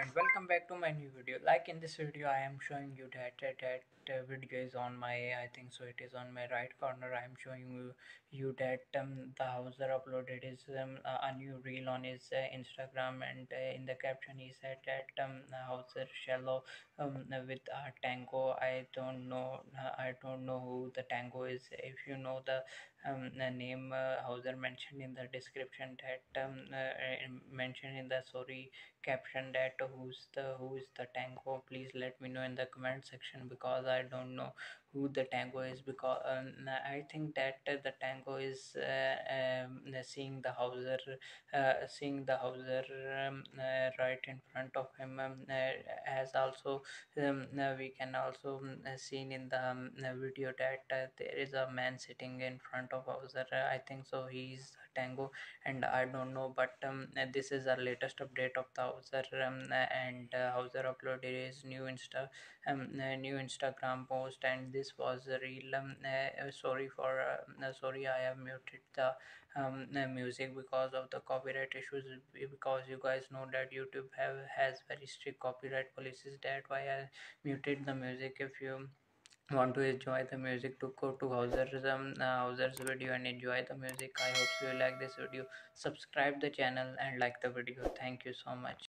and welcome back to my new video. Like in this video i am showing you that that, that uh, video is on my i think so it is on my right corner. I am showing you you that um, the Hauser uploaded is um, a new reel on his uh, instagram and uh, in the caption he said that um, Hauser shallow um, with a tango. I don't know i don't know who the tango is. If you know the um, the name uh, Hauser mentioned in the description that um, uh, mentioned in the story caption that who's the who is the tango please let me know in the comment section because i don't know who the tango is because um, i think that the tango is uh, um, seeing the hauser uh, seeing the hauser um, uh, right in front of him um, uh, as also um, we can also um, seen in the video that uh, there is a man sitting in front of hauser i think so he's tango and i don't know but this is our latest update of the hauser and uh, hauser uploaded his new insta uh, new instagram post and this was a real um, uh, sorry for uh, uh, sorry i have muted the um, music because of the copyright issues because you guys know that youtube have has very strict copyright policies that why i muted the music if you want to enjoy the music to go to Hauser's um, uh, Hauser's video and enjoy the music. I hope you like this video. Subscribe the channel and like the video. Thank you so much.